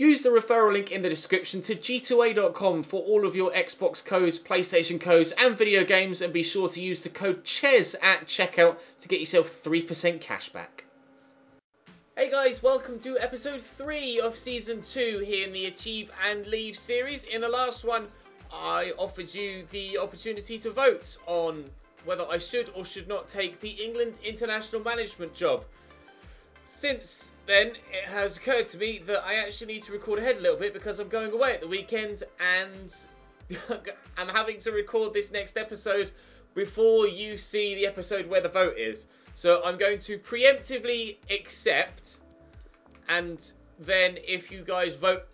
Use the referral link in the description to g2a.com for all of your Xbox codes, PlayStation codes, and video games, and be sure to use the code CHES at checkout to get yourself 3% cashback. Hey guys, welcome to episode 3 of season 2 here in the Achieve and Leave series. In the last one, I offered you the opportunity to vote on whether I should or should not take the England international management job. Since then, it has occurred to me that I actually need to record ahead a little bit because I'm going away at the weekend and I'm having to record this next episode before you see the episode where the vote is. So I'm going to preemptively accept and then if you guys vote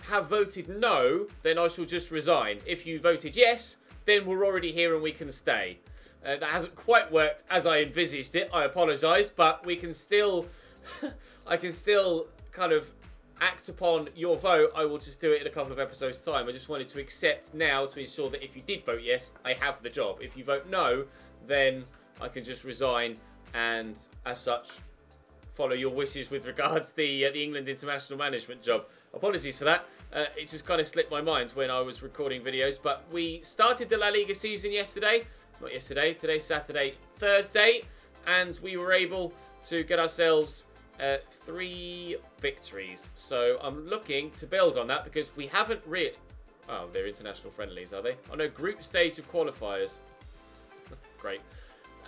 have voted no, then I shall just resign. If you voted yes, then we're already here and we can stay. Uh, that hasn't quite worked as I envisaged it. I apologise, but we can still I can still kind of act upon your vote. I will just do it in a couple of episodes' time. I just wanted to accept now to ensure that if you did vote yes, I have the job. If you vote no, then I can just resign and, as such, follow your wishes with regards the uh, the England international management job. Apologies for that. Uh, it just kind of slipped my mind when I was recording videos. But we started the La Liga season yesterday. Not yesterday. Today's Saturday, Thursday, and we were able to get ourselves uh, three victories. So I'm looking to build on that because we haven't really... Oh, they're international friendlies, are they? Oh, no, group stage of qualifiers. Great.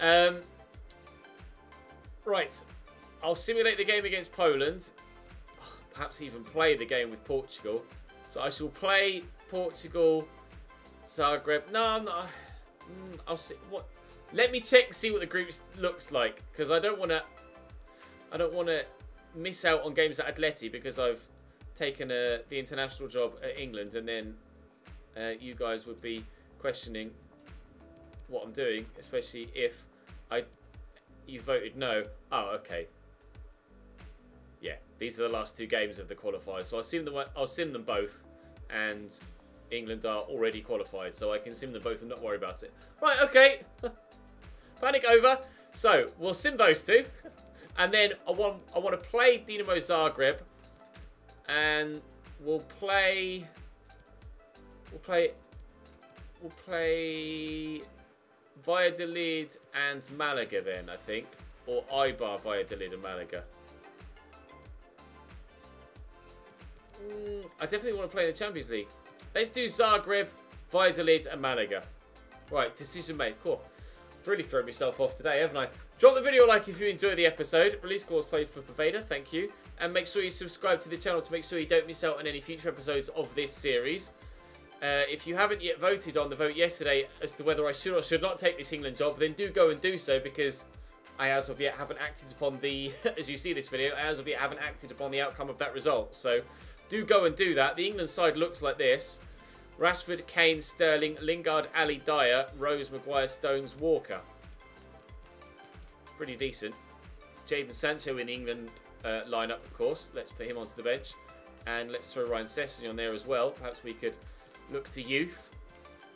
Um, right. I'll simulate the game against Poland. Perhaps even play the game with Portugal. So I shall play Portugal, Zagreb. No, I'm not... Mm, I'll see... What... Let me check see what the group looks like. Because I don't want to I don't want to miss out on games at Atleti because I've taken uh, the international job at England and then uh, you guys would be questioning what I'm doing, especially if I you voted no. Oh, okay. Yeah, these are the last two games of the qualifiers, so I'll sim them. I'll sim them both, and England are already qualified, so I can sim them both and not worry about it. Right, okay. Panic over. So we'll sim those two. And then I want I want to play Dinamo Zagreb, and we'll play we'll play we'll play Valladolid and Malaga then I think, or Eibar Valladolid and Malaga. Mm, I definitely want to play in the Champions League. Let's do Zagreb, Valladolid, and Malaga. Right, decision made. Cool. Really thrown myself off today, haven't I? Drop the video like if you enjoyed the episode. Release scores played for Pervader, thank you. And make sure you subscribe to the channel to make sure you don't miss out on any future episodes of this series. Uh, if you haven't yet voted on the vote yesterday as to whether I should or should not take this England job, then do go and do so because I as of yet haven't acted upon the, as you see this video, I as of yet haven't acted upon the outcome of that result. So do go and do that. The England side looks like this. Rashford, Kane, Sterling, Lingard, Alli Dier, Rose, Maguire, Stones, Walker pretty decent. Jadon Sancho in England uh, lineup, of course. Let's put him onto the bench. And let's throw Ryan Sessegnon there as well. Perhaps we could look to youth.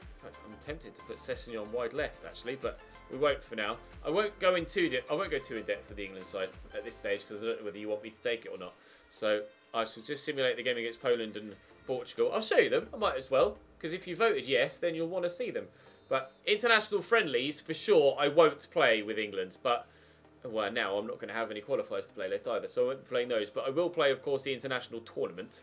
In fact, I'm tempted to put Sessegnon wide left, actually, but we won't for now. I won't go into I won't go too in depth with the England side at this stage because I don't know whether you want me to take it or not. So I shall just simulate the game against Poland and Portugal. I'll show you them. I might as well because if you voted yes, then you'll want to see them. But international friendlies, for sure, I won't play with England. But well, now I'm not going to have any qualifiers to play left either, so I won't be playing those. But I will play, of course, the international tournament.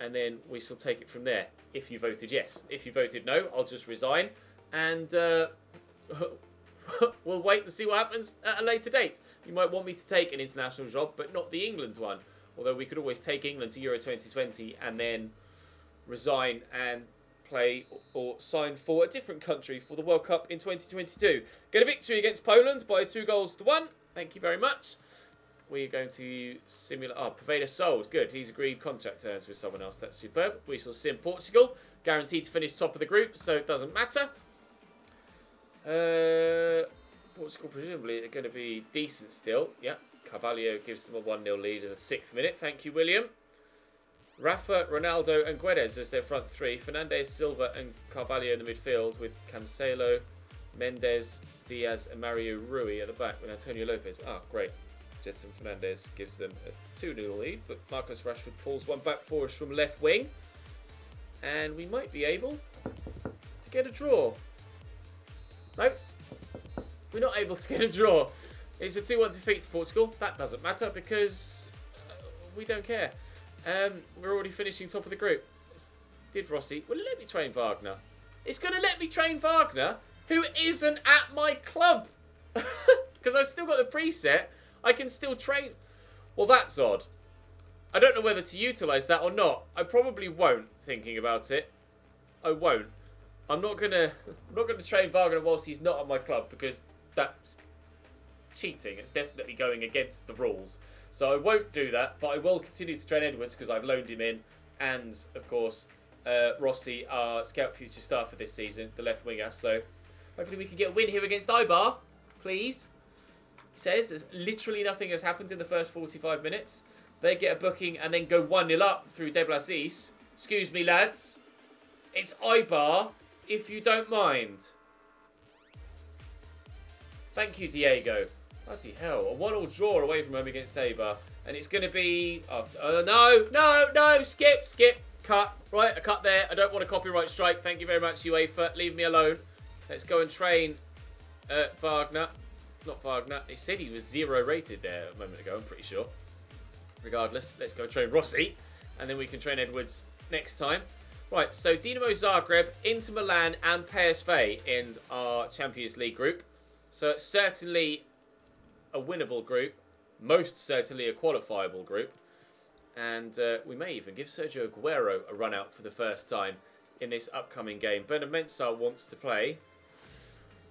And then we shall take it from there, if you voted yes. If you voted no, I'll just resign. And uh, we'll wait and see what happens at a later date. You might want me to take an international job, but not the England one. Although we could always take England to Euro 2020 and then resign and play or sign for a different country for the World Cup in 2022. Get a victory against Poland by two goals to one. Thank you very much. We're going to simulate... Oh, Pervader sold. Good. He's agreed contract terms with someone else. That's superb. We shall sim Portugal. Guaranteed to finish top of the group, so it doesn't matter. Uh, Portugal presumably are going to be decent still. Yeah. Carvalho gives them a 1-0 lead in the sixth minute. Thank you, William. Rafa, Ronaldo and Guedes as their front three. Fernandez, Silva and Carvalho in the midfield with Cancelo, Mendes, Dias and Mario Rui at the back with Antonio Lopes. Ah, great. Jedson Fernandez gives them a 2 0 lead, but Marcus Rashford pulls one back for us from left wing. And we might be able to get a draw. No, we're not able to get a draw. It's a 2 1 defeat to Portugal. That doesn't matter because uh, we don't care. Um, we're already finishing top of the group. Did Rossi? Well, let me train Wagner. It's going to let me train Wagner, who isn't at my club. Because I've still got the preset. I can still train. Well, that's odd. I don't know whether to utilise that or not. I probably won't, thinking about it. I won't. I'm not gonna I'm not gonna train Wagner whilst he's not at my club because that's cheating. It's definitely going against the rules. So I won't do that, but I will continue to train Edwards because I've loaned him in. And, of course, uh, Rossi, our scout future star for this season, the left winger. So hopefully we can get a win here against Eibar, please. He says there's literally nothing has happened in the first 45 minutes. They get a booking and then go 1-0 up through De Blasis. Excuse me, lads. It's Eibar, if you don't mind. Thank you, Diego. Bloody hell. A one-all draw away from home against Eibar. And it's going to be... Oh, uh, no, no, no. Skip, skip. Cut. Right, a cut there. I don't want a copyright strike. Thank you very much, UEFA. Leave me alone. Let's go and train uh, Wagner. Not Wagner. He said he was zero rated there a moment ago, I'm pretty sure. Regardless, let's go train Rossi. And then we can train Edwards next time. Right, so Dinamo Zagreb, Inter Milan and PSV in our Champions League group. So it's certainly a winnable group. Most certainly a qualifiable group. And uh, we may even give Sergio Aguero a run out for the first time in this upcoming game. Bernard Mensah wants to play.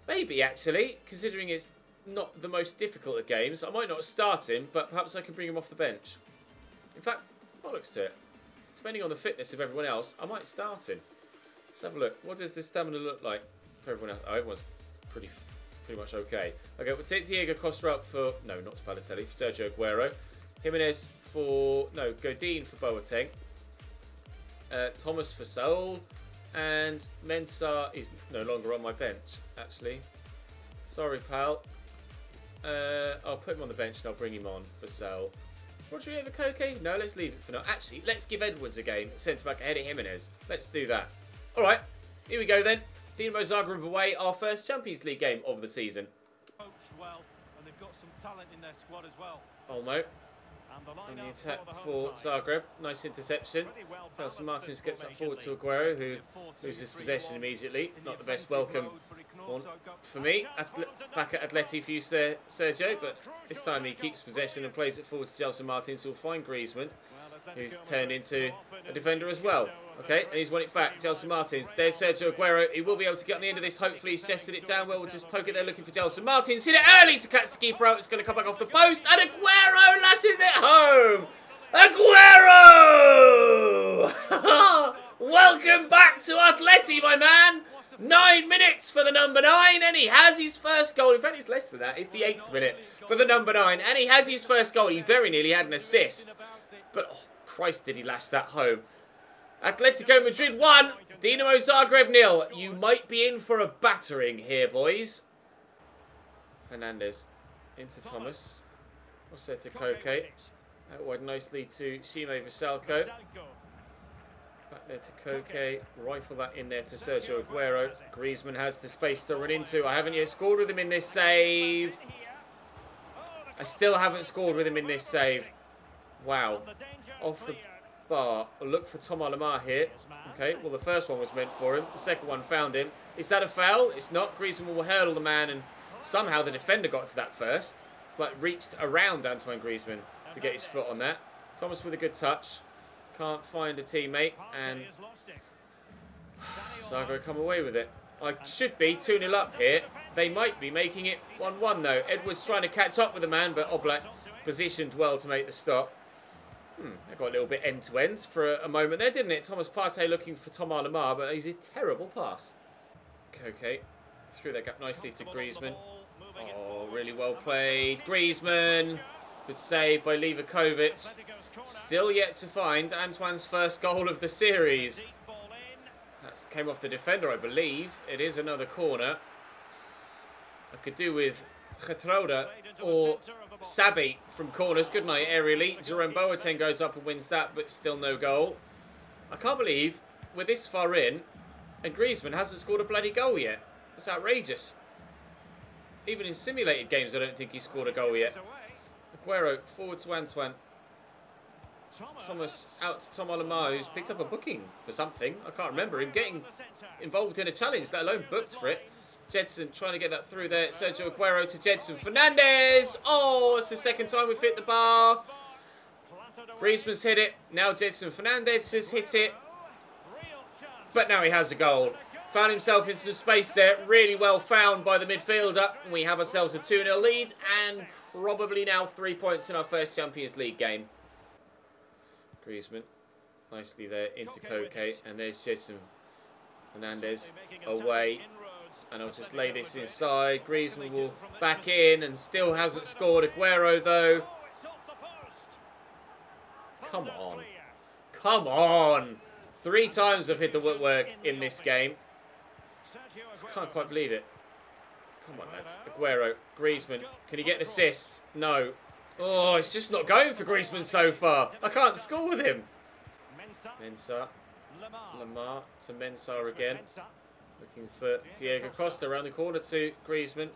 Maybe, actually, considering it's not the most difficult of games. I might not start him, but perhaps I can bring him off the bench. In fact, bollocks to it. Depending on the fitness of everyone else, I might start him. Let's have a look. What does the stamina look like for everyone else? Oh, everyone's pretty pretty much okay. Okay, we'll take Diego Costa up for... No, not Balotelli. For Sergio Aguero. Jimenez for... No, Godin for Boateng. Uh, Thomas for Saul. And Mensah is no longer on my bench, actually. Sorry, pal. Uh, I'll put him on the bench and I'll bring him on for Saul. Rodrigo Koke? Eh? No, let's leave it for now. Actually, let's give Edwards a game. Centre back ahead of Jimenez. Let's do that. All right, here we go then. Dinamo Zagreb away, our first Champions League game of the season. Well, and they've got some talent in their squad as well. Olmo on the attack for Zagreb. Nice interception. Gelson Martins gets that forward to Aguero, who loses possession immediately. Not the best welcome for me. Back at Atleti for use there, Sergio, but this time he keeps possession and plays it forward to Gelson Martins, who'll find Griezmann, who's turned into a defender as well. Okay, and he's won it back. Gelson Martins. There's Sergio Aguero. He will be able to get on the end of this. Hopefully, he's chested it down well. We'll just poke it there looking for Gelson Martins. Hit it early to catch the keeper out. It's going to come back off the post. And Aguero lashes it home. Aguero! Welcome back to Atleti, my man. Nine minutes for the number nine, and he has his first goal. In fact, it's less than that. It's the eighth minute for the number nine, and he has his first goal. He very nearly had an assist. But, oh, Christ, did he lash that home. Atletico Madrid 1, Dinamo Zagreb nil. You might be in for a battering here, boys. Hernandez into Thomas. What's there to Koke? Out wide nicely to Sime Vrsaljko. Back there to Koke. Rifle that in there to Sergio Aguero. Griezmann has the space to run into. I haven't yet scored with him in this save. I still haven't scored with him in this save. Wow. Off the bar. Look for Thomas Lemar here. Okay, well the first one was meant for him. The second one found him. Is that a foul? It's not. Griezmann will hurdle the man and somehow the defender got to that first. It's like reached around Antoine Griezmann to get his foot on that. Thomas with a good touch. Can't find a teammate and Zagreb come away with it. I should be 2-0 up here. They might be making it 1-1 though. Edwards trying to catch up with the man, but Oblak positioned well to make the stop. Hmm, I got a little bit end-to-end for a, a, moment there, didn't it? Thomas Partey looking for Thomas Lemar, but he's a terrible pass. Okay, threw that gap nicely to Griezmann. Oh, really well played. Griezmann. Good save by Livakovic. Still yet to find Antoine's first goal of the series. That came off the defender, I believe. It is another corner. I could do with Getroda or Sabi from corners. Good night, aerially. Jerome Boateng goes up and wins that, but still no goal. I can't believe we're this far in and Griezmann hasn't scored a bloody goal yet. It's outrageous. Even in simulated games, I don't think he scored a goal yet. Aguero forward to Antoine. Thomas out to Thomas Lemar, who's picked up a booking for something. I can't remember him getting involved in a challenge, let alone booked for it. Jedson trying to get that through there. Sergio Aguero to Jedson. Fernandez! Oh, it's the second time we've hit the bar. Griezmann's hit it. Now Jedson Fernandez has hit it. But now he has a goal. Found himself in some space there. Really well found by the midfielder. We have ourselves a 2-0 lead and probably now three points in our first Champions League game. Griezmann nicely there into Koke. And there's Jedson Fernandez away. And I'll just lay this inside. Griezmann will back in and still hasn't scored. Aguero though. Come on. Come on. Three times I've hit the woodwork in this game. I Can't quite believe it. Come on, lads. Aguero. Griezmann. Can he get an assist? No. Oh, it's just not going for Griezmann so far. I can't score with him. Mensah. Lemar to Mensah again. Looking for Diego Costa around the corner to Griezmann.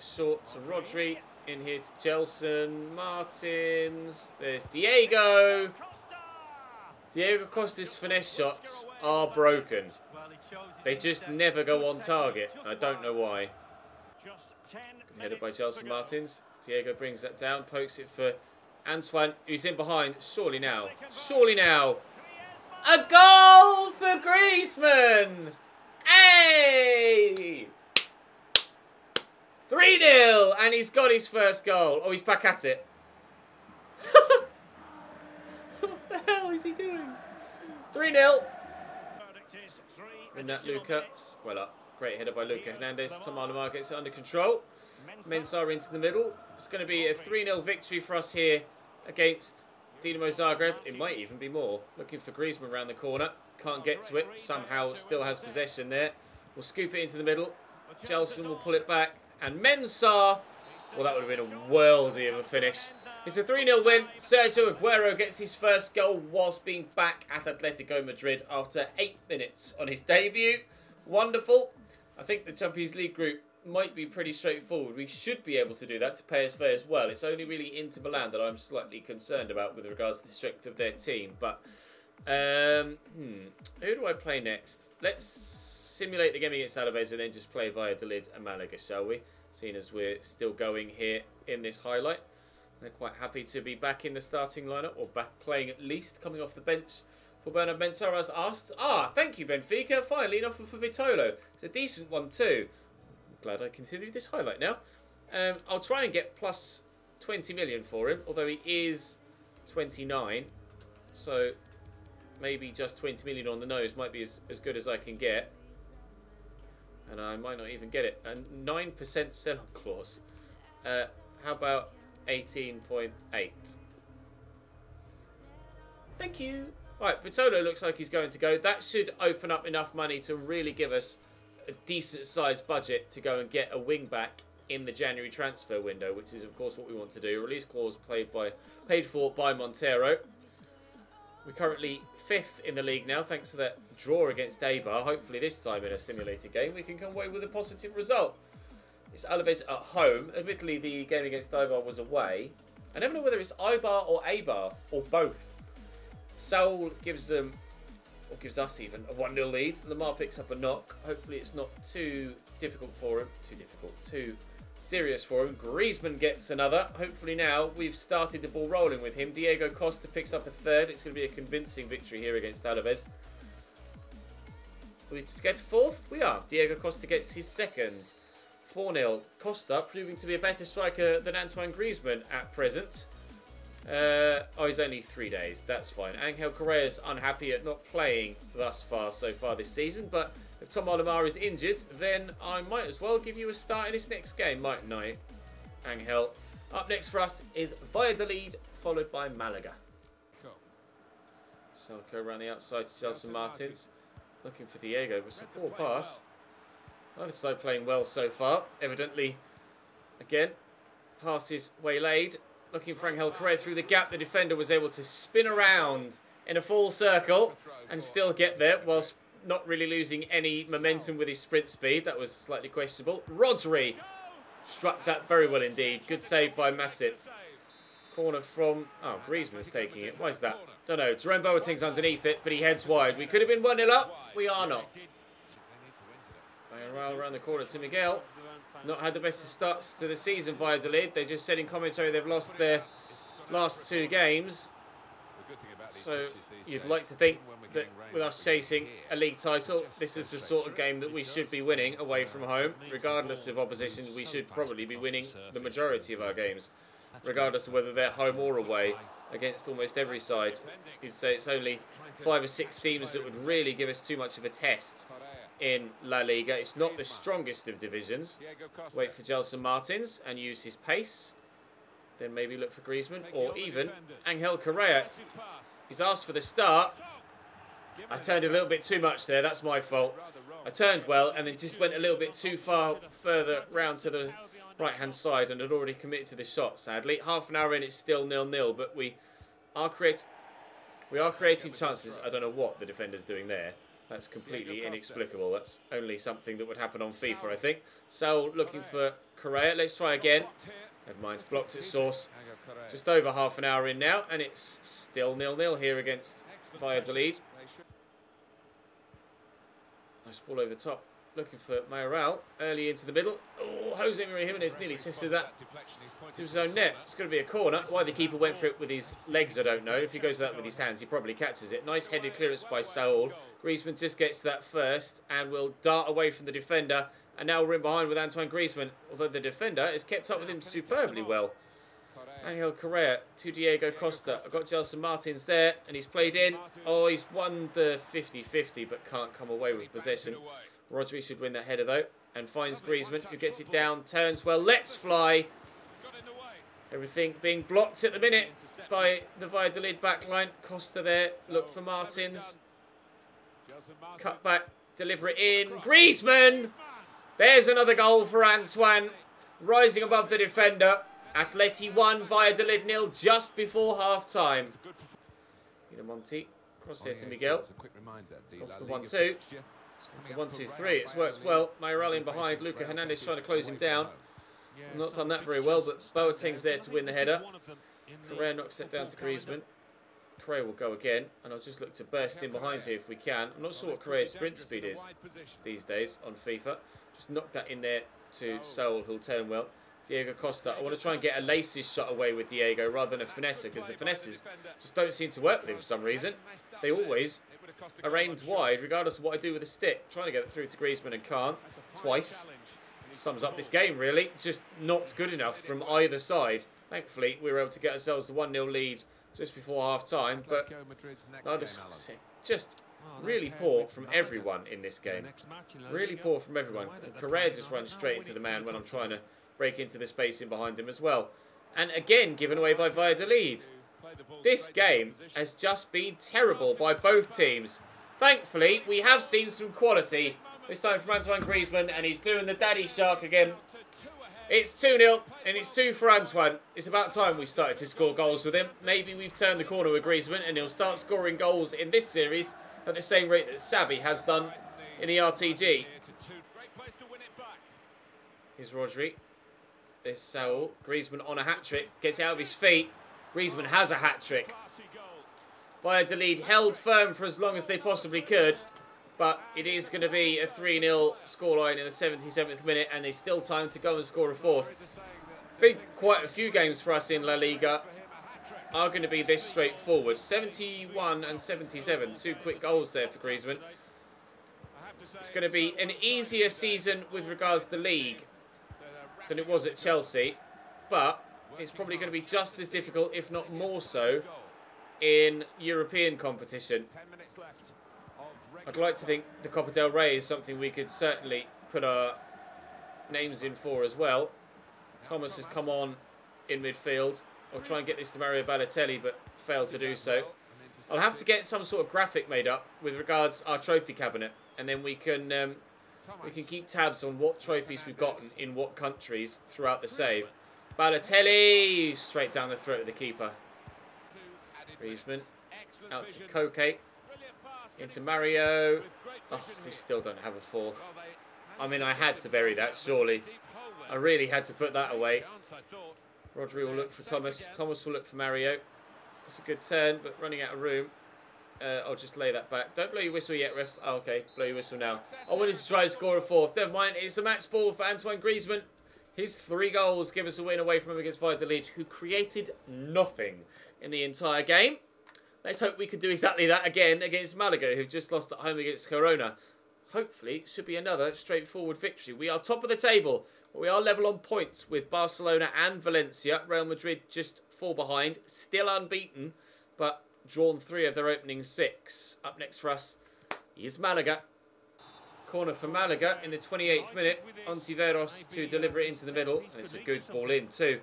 Short to Rodri. In here to Gelson. Martins. There's Diego. Diego Costa's finesse shots are broken. They just never go on target. I don't know why. Headed by Gelson Martins. Diego brings that down, pokes it for Antoine, who's in behind. Surely now. Surely now. A goal for Griezmann! Hey! 3-0! And he's got his first goal. Oh, he's back at it. what the hell is he doing? 3-0. In that Luca. Well up. Great header by Luca Hernandez. Thomas Lemar gets it under control. Mensah into the middle. It's going to be a 3-0 victory for us here against Dinamo Zagreb. It might even be more. Looking for Griezmann around the corner. Can't get to it. Somehow still has possession there. We'll scoop it into the middle. Gelson will pull it back. And Mensah. Well, that would have been a worldy of a finish. It's a 3-0 win. Sergio Aguero gets his first goal whilst being back at Atletico Madrid after eight minutes on his debut. Wonderful. I think the Champions League group might be pretty straightforward. We should be able to do that to fair as well. It's only really Inter Milan that I'm slightly concerned about with regards to the strength of their team. But um, hmm, who do I play next? Let's simulate the game against Alaves and then just play Valladolid and Malaga, shall we? Seeing as we're still going here in this highlight. They're quite happy to be back in the starting lineup, or back playing at least, coming off the bench for Bernard Mensah has asked. Ah, thank you, Benfica. Finally, an offer for Vitolo. It's a decent one too. Glad I considered this highlight now. Um, I'll try and get plus 20 million for him, although he is 29. So maybe just 20 million on the nose might be as, as good as I can get. And I might not even get it. A 9% sell-on clause. Uh, how about 18.8? Thank you. Right, Vitolo looks like he's going to go. That should open up enough money to really give us a decent sized budget to go and get a wing back in the January transfer window, which is of course what we want to do. Release clause played by paid for by Montero. We're currently fifth in the league now, thanks to that draw against Eibar. Hopefully this time in a simulated game we can come away with a positive result. It's Alaves at home. Admittedly, the game against Eibar was away. I never know whether it's Eibar or Eibar or both. Saul gives them, or gives us even, a 1 0 lead. Lemar picks up a knock. Hopefully, it's not too difficult for him. Too difficult. Too serious for him. Griezmann gets another. Hopefully, now we've started the ball rolling with him. Diego Costa picks up a third. It's going to be a convincing victory here against Alaves. We to get fourth? We are. Diego Costa gets his second. 4 0. Costa proving to be a better striker than Antoine Griezmann at present. Uh, oh, he's only three days. That's fine. Angel Correa's unhappy at not playing thus far so far this season, but if Thomas Lemar is injured, then I might as well give you a start in this next game, mightn't I, Angel? Up next for us is Valladolid, followed by Malaga. Selko around the outside to Gelson Martins. Looking for Diego, but it's a poor pass. Neither side playing well so far. Evidently, Again, passes waylaid. Looking for Angel Correa through the gap. The defender was able to spin around in a full circle and still get there whilst not really losing any momentum with his sprint speed. That was slightly questionable. Rodri struck that very well indeed. Good save by Masip. Corner from... Oh, Griezmann's taking it. Why is that? Don't know. Jerome Boateng's underneath it, but he heads wide. We could have been 1-0 up. We are not. Mayoral around the corner to Miguel. Not had the best of starts to the season, Valladolid. They just said in commentary they've lost their last two games. So you'd like to think that with us chasing a league title, this is the sort of game that we should be winning away from home. Regardless of opposition, we should probably be winning the majority of our games, regardless of whether they're home or away against almost every side. You'd say it's only five or six teams that would really give us too much of a test in La Liga. It's not the strongest of divisions. Wait for Gelson Martins and use his pace. Then maybe look for Griezmann or even Angel Correa. He's asked for the start. I turned a little bit too much there. That's my fault. I turned well and then just went a little bit too far further round to the right-hand side and had already committed to the shot, sadly. Half an hour in, it's still nil-nil, but we are, create we are creating chances. I don't know what the defender's doing there. That's completely inexplicable. That's only something that would happen on FIFA, I think. So, looking for Correa. Let's try again. Never mind, blocked at source. Just over half an hour in now, and it's still nil-nil here against Valladolid. Nice ball over the top. Looking for Mayoral. Early into the middle. Oh, Jose Maria Jimenez nearly tested that to his own net. It's going to be a corner. Why the keeper went for it with his legs, I don't know. If he goes that with his hands, he probably catches it. Nice headed clearance by Saul. Griezmann just gets that first and will dart away from the defender. And now we're in behind with Antoine Griezmann. Although the defender has kept up with him superbly well. Angel Correa to Diego Costa. I've got Gelson Martins there, and he's played in. Oh, he's won the 50-50, but can't come away with possession. Rodri should win that header, though, and finds Griezmann, who gets it down, turns well, lets fly. Everything being blocked at the minute by the Valladolid backline. Costa there, look for Martins. Cut back, deliver it in. Griezmann! There's another goal for Antoine, rising above the defender. Atleti 1, Valladolid nil just before half-time. Monti, cross here to Miguel. Off the 1-2. One, two, three. It's worked well. Mayoral in behind. Luca Hernandez trying to close him down. Not done that very well, but Boateng's there to win the header. Correa knocks it down to Griezmann. Correa will go again, and I'll just look to burst in behind here if we can. I'm not sure what Correa's sprint speed is these days on FIFA. Just knock that in there to Saul, who'll turn well. Diego Costa. I want to try and get a laces shot away with Diego rather than a finesse, because the finesses just don't seem to work with him for some reason. They always are aimed wide, regardless of what I do with the stick. Trying to get it through to Griezmann and can't. Twice. Sums up this game, really. Just not good enough from either side. Thankfully, we were able to get ourselves the 1-0 lead just before half-time, but just, just really poor from everyone in this game. Really poor from everyone. And Correa just runs straight into the man when I'm trying to break into the space in behind him as well. And again, given away by Valladolid. This game has just been terrible by both teams. Thankfully, we have seen some quality. This time from Antoine Griezmann, and he's doing the daddy shark again. It's 2-0, and it's 2 for Antoine. It's about time we started to score goals with him. Maybe we've turned the corner with Griezmann, and he'll start scoring goals in this series at the same rate that Sabi has done in the RTG. Here's Rodri. This Saul. Griezmann on a hat-trick. Gets out of his feet. Griezmann has a hat-trick. Valladolid held firm for as long as they possibly could. But it is going to be a 3-0 scoreline in the 77th minute. And there's still time to go and score a fourth. I think quite a few games for us in La Liga are going to be this straightforward. 71 and 77. Two quick goals there for Griezmann. It's going to be an easier season with regards to the league than it was at Chelsea. But it's probably going to be just as difficult, if not more so, in European competition. I'd like to think the Copa del Rey is something we could certainly put our names in for as well. Thomas has come on in midfield. I'll try and get this to Mario Balotelli, but failed to do so. I'll have to get some sort of graphic made up with regards our trophy cabinet, and then we can um, we can keep tabs on what trophies we've gotten in what countries throughout the save. Balotelli straight down the throat of the keeper. Griezmann out to Koke. Into Mario. Oh, we still don't have a fourth. I mean, I had to bury that, surely. I really had to put that away. Rodri will look for Thomas. Thomas will look for Mario. It's a good turn, but running out of room. Uh, I'll just lay that back. Don't blow your whistle yet, ref. Oh, okay, blow your whistle now. I wanted to try to score a fourth. Never mind. It's a match ball for Antoine Griezmann. His three goals give us a win away from him against Valladolid, who created nothing in the entire game. Let's hope we could do exactly that again against Malaga, who've just lost at home against Girona. Hopefully, it should be another straightforward victory. We are top of the table. We are level on points with Barcelona and Valencia. Real Madrid just four behind, still unbeaten, but drawn three of their opening six. Up next for us is Malaga. Corner for Malaga in the 28th minute. Ontiveros to deliver it into the middle, and it's a good ball in too.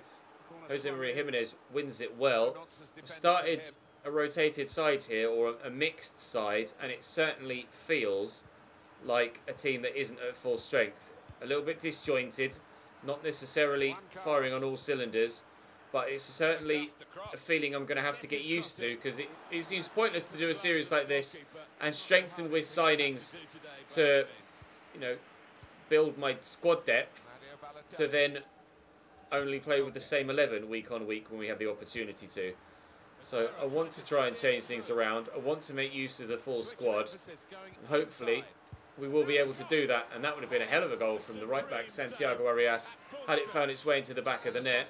Jose Maria Jimenez wins it well. Started a rotated side here, or a mixed side, and it certainly feels like a team that isn't at full strength a little bit disjointed, not necessarily firing on all cylinders, but it's certainly a feeling I'm going to have to get used to because it, it seems pointless to do a series like this and strengthen with signings to, you know, build my squad depth to then only play with the same 11 week on week when we have the opportunity to. So I want to try and change things around. I want to make use of the full squad. And hopefully we will be able to do that. And that would have been a hell of a goal from the right back, Santiago Arias, had it found its way into the back of the net.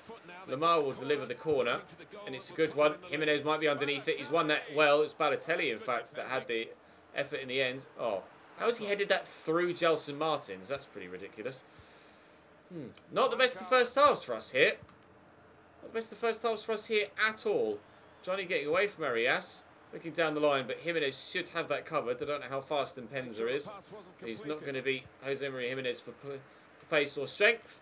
Lemar will deliver the corner, and it's a good one. Jimenez might be underneath it. He's won that well. It's Balotelli, in fact, that had the effort in the end. Oh, how has he headed that through Gelson Martins? That's pretty ridiculous. Hmm. Not the best of first halves for us here. Not the best of first halves for us here at all. Johnny getting away from Arias. Looking down the line, but Jimenez should have that covered. I don't know how fast and Penza is. He's not going to beat Jose Maria Jimenez for, for pace or strength.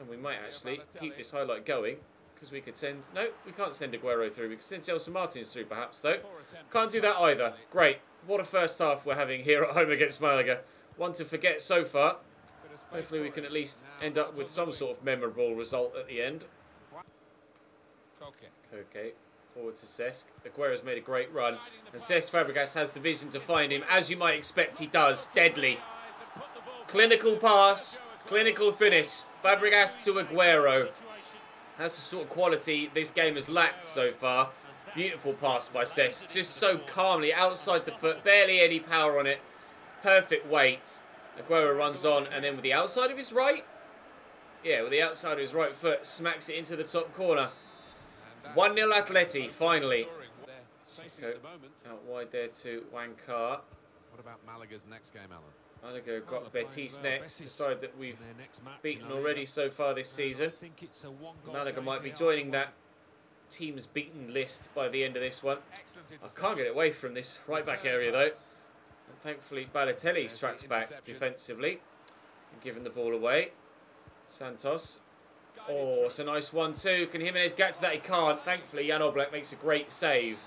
And we might actually keep this highlight going because we could send... No, we can't send Aguero through. We could send Gelson Martins through perhaps, though. Can't do that either. Great. What a first half we're having here at home against Malaga. One to forget so far. Hopefully we can at least end up with some sort of memorable result at the end. Okay forward to Cesc. Aguero's made a great run. And Cesc Fabregas has the vision to find him. As you might expect, he does. Deadly. Clinical pass. Clinical finish. Fabregas to Aguero. That's the sort of quality this game has lacked so far. Beautiful pass by Cesc. Just so calmly outside the foot. Barely any power on it. Perfect weight. Aguero runs on and then with the outside of his right. Yeah, with the outside of his right foot. Smacks it into the top corner. 1 0 Atleti, finally. out wide there to Wankar. What about Malaga's next game, Alan? Malaga got Betis next, a side that we've beaten already so far this season. Malaga might be joining that team's beaten list by the end of this one. I can't get away from this right back area though. And thankfully Balotelli tracks back defensively and giving the ball away. Santos Oh, it's a nice one too. Can Jimenez get to that? He can't. Thankfully, Jan Oblak makes a great save.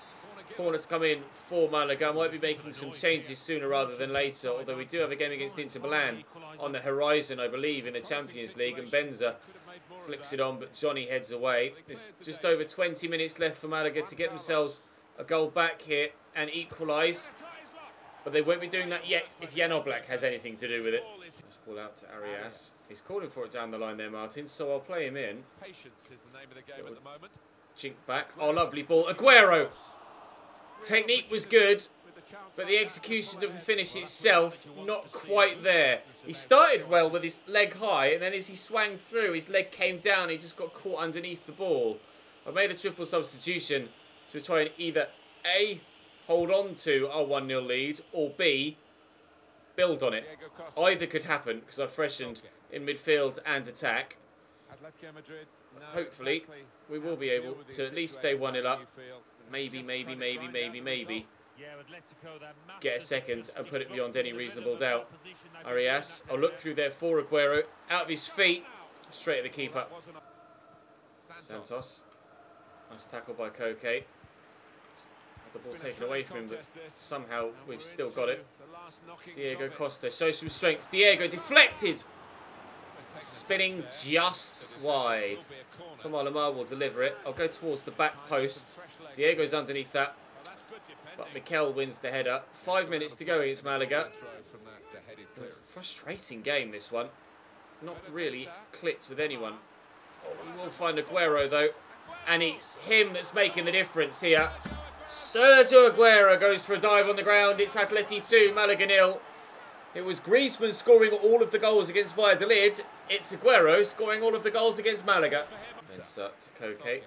Corner to come in for Malaga. Might be making some changes sooner rather than later. Although we do have a game against Inter Milan on the horizon, I believe, in the Champions League. And Benza flicks it on, but Johnny heads away. There's just over 20 minutes left for Malaga to get themselves a goal back here and equalise. But they won't be doing that yet if Jan Oblak has anything to do with it. Let's ball out to Arias. He's calling for it down the line there, Martin, so I'll play him in. Patience is the name of the game at the moment. Chink back. Oh, lovely ball. Aguero! Technique was good, but the execution of the finish itself, not quite there. He started well with his leg high, and then as he swung through, his leg came down. He just got caught underneath the ball. I made a triple substitution to try and either A, hold on to our 1-0 lead, or B, build on it. Either could happen, because I've freshened in midfield and attack. Hopefully, we will be able to at least stay 1-0 up. Maybe, maybe, maybe, maybe, maybe. Get a second and put it beyond any reasonable doubt. Arias, I'll look through there for Aguero. Out of his feet, straight at the keeper. Santos. Nice tackle by Koke the ball taken away from him, but somehow we've still got it. Diego Costa shows some strength. Diego deflected. Spinning just wide. Thomas Lemar will deliver it. I'll go towards the back post. Diego's underneath that. But Mikel wins the header. Five minutes to go against Malaga. Frustrating game, this one. Not really clicked with anyone. Oh, we will find Aguero, though. And it's him that's making the difference here. Sergio Aguero goes for a dive on the ground. It's Atleti 2, Malaga nil. It was Griezmann scoring all of the goals against Valladolid. It's Aguero scoring all of the goals against Malaga. Then start to Koke.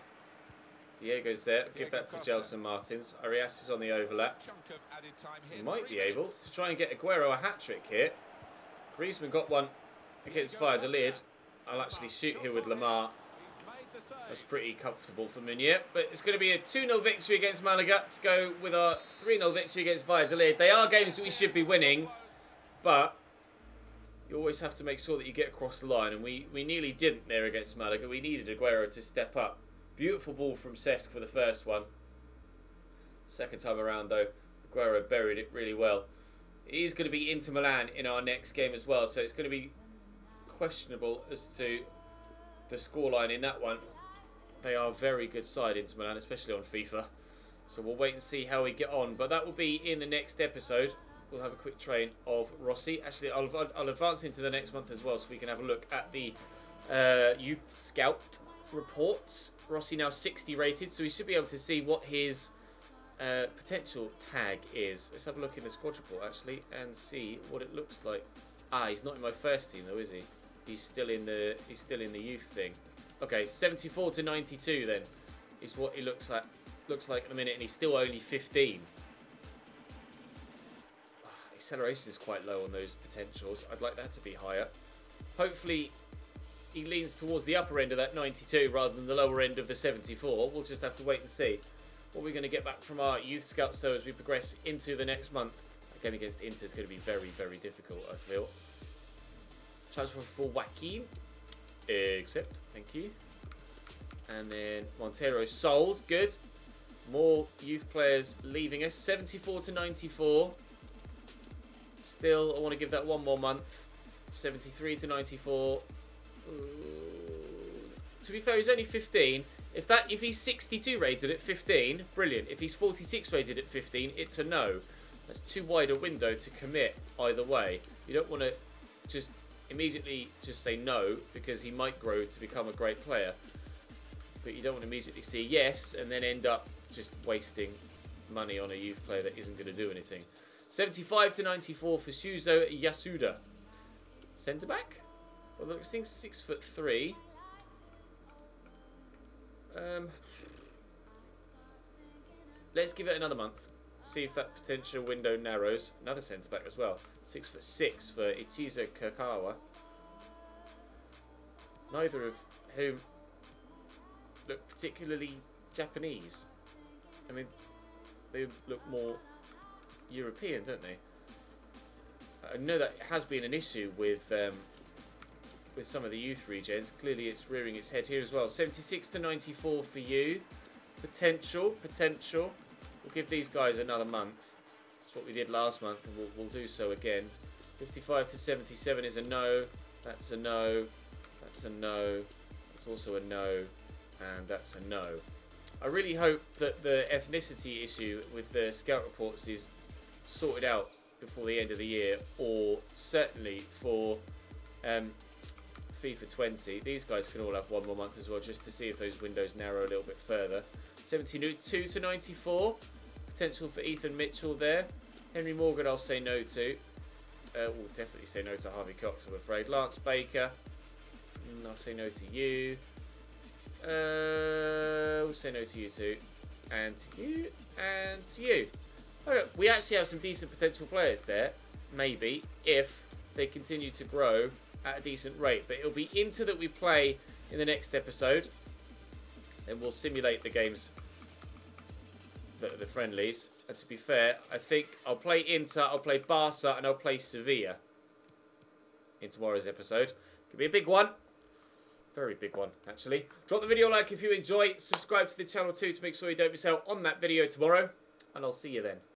Diego's there. Give that to Gelson Martins. Arias is on the overlap. He might be able to try and get Aguero a hat-trick here. Griezmann got one against Valladolid. I'll actually shoot here with Lemar. That's pretty comfortable for Munir. But it's going to be a 2-0 victory against Malaga to go with our 3-0 victory against Valladolid. They are games that we should be winning. But you always have to make sure that you get across the line. And we, we nearly didn't there against Malaga. We needed Aguero to step up. Beautiful ball from Cesc for the first one. Second time around, though, Aguero buried it really well. He's going to be Inter Milan in our next game as well. So it's going to be questionable as to the scoreline in that one. They are a very good side Inter Milan, especially on FIFA. So we'll wait and see how we get on. But that will be in the next episode. We'll have a quick train of Rossi. Actually, I'll, I'll advance into the next month as well so we can have a look at the uh, Youth Scout reports. Rossi now 60 rated, so we should be able to see what his uh, potential tag is. Let's have a look in the squad report, actually, and see what it looks like. Ah, he's not in my first team, though, is he? He's still in the he's still in the youth thing. Okay, 74 to 92 then is what he looks like looks like in a minute, and he's still only 15. Ah, acceleration is quite low on those potentials. I'd like that to be higher. Hopefully, he leans towards the upper end of that 92 rather than the lower end of the 74. We'll just have to wait and see what we're going to get back from our youth scouts though as we progress into the next month. Game against Inter is going to be very, very difficult, I feel. Transfer for Joaquin. Accept. Thank you. And then Montero sold. Good. More youth players leaving us. 74 to 94. Still, I want to give that one more month. 73 to 94. Ooh. To be fair, he's only 15. If that, if he's 62 rated at 15, brilliant. If he's 46 rated at 15, it's a no. That's too wide a window to commit either way. You don't want to just immediately just say no because he might grow to become a great player. But you don't want to immediately say yes and then end up just wasting money on a youth player that isn't going to do anything. 75 to 94 for Shuzo Yasuda. Centre back? Well, think six foot three. Um, let's give it another month. See if that potential window narrows. Another centre back as well. Six foot six for Ichizo Kakawa. Neither of whom look particularly Japanese. I mean, they look more European, don't they? I know that has been an issue with um, with some of the youth regens. Clearly, it's rearing its head here as well. 76 to 94 for you. Potential, potential. Give these guys another month. That's what we did last month, and we'll, we'll do so again. 55 to 77 is a no. That's a no. That's a no. That's also a no. And that's a no. I really hope that the ethnicity issue with the scout reports is sorted out before the end of the year, or certainly for um, FIFA 20. These guys can all have one more month as well, just to see if those windows narrow a little bit further. 72 to 94. Potential for Ethan Mitchell there. Henry Morgan, I'll say no to. Uh, we'll definitely say no to Harvey Cox, I'm afraid. Lance Baker, mm, I'll say no to you. Uh, we'll say no to you too. And to you. And to you. Okay, we actually have some decent potential players there. Maybe. If they continue to grow at a decent rate. But it'll be Inter that we play in the next episode. And we'll simulate the games, the, the friendlies. And to be fair, I think I'll play Inter, I'll play Barca, and I'll play Sevilla in tomorrow's episode. Could be a big one. Very big one, actually. Drop the video like if you enjoy. Subscribe to the channel too to make sure you don't miss out on that video tomorrow. and I'll see you then.